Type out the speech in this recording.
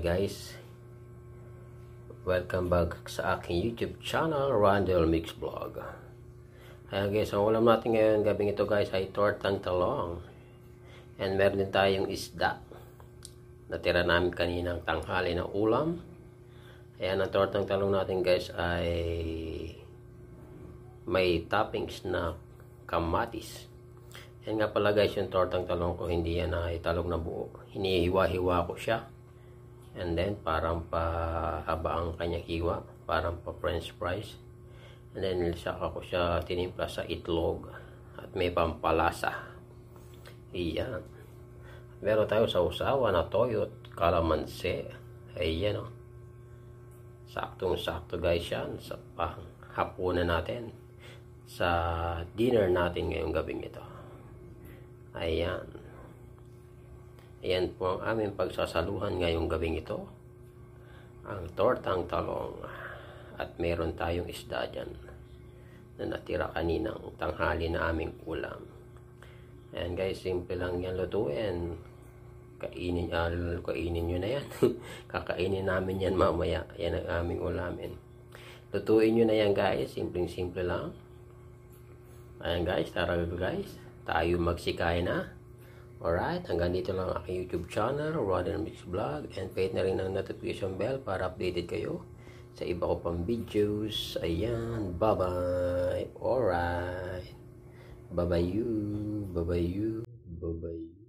guys. Welcome back sa aking YouTube channel Randall Mix Vlog. Ayan guys, ang ulam natin ngayon gabing ito guys ay tortang talong. And meron din tayong isda. Natira namin kaninang tanghali ng ulam. Ayan ang tortang talong natin guys ay May toppings na kamatis yan nga pala guys yung tortang talong ko hindi yan talong na buo. Hinihiwa-hiwa ko siya. And then parang pahaba ang kanyang hiwa. Parang pa french fries. And then saka ko siya tinimpla sa itlog. At may pampalasa. Iyan. Meron tayo sa usawa na toyot, kalamansi. Ayan o. Oh. Saktong-sakto guys yan sa panghapunan natin. Sa dinner natin ngayong gabing ito. Ayan. Ayan po ang aming pagsasaluhan ngayong gabing ito. Ang tortang talong. At meron tayong isda dyan na natira kaninang tanghali na aming ulam. Ayan guys, simple lang yan lutuin. Kainin, uh, kainin nyo na yan. Kakainin namin yan mamaya. Yan ang aming ulamin. Lutuin nyo na yan guys. Simpleng-simple lang. Ayan guys, tara guys tayo magsikay na. Alright, hanggang dito lang ang aking YouTube channel, Rodden Mix Vlog, and pahit na rin ang notification bell para updated kayo sa iba ko pang videos. Ayan, bye-bye. Alright. Bye-bye you. Bye-bye you. Bye-bye you.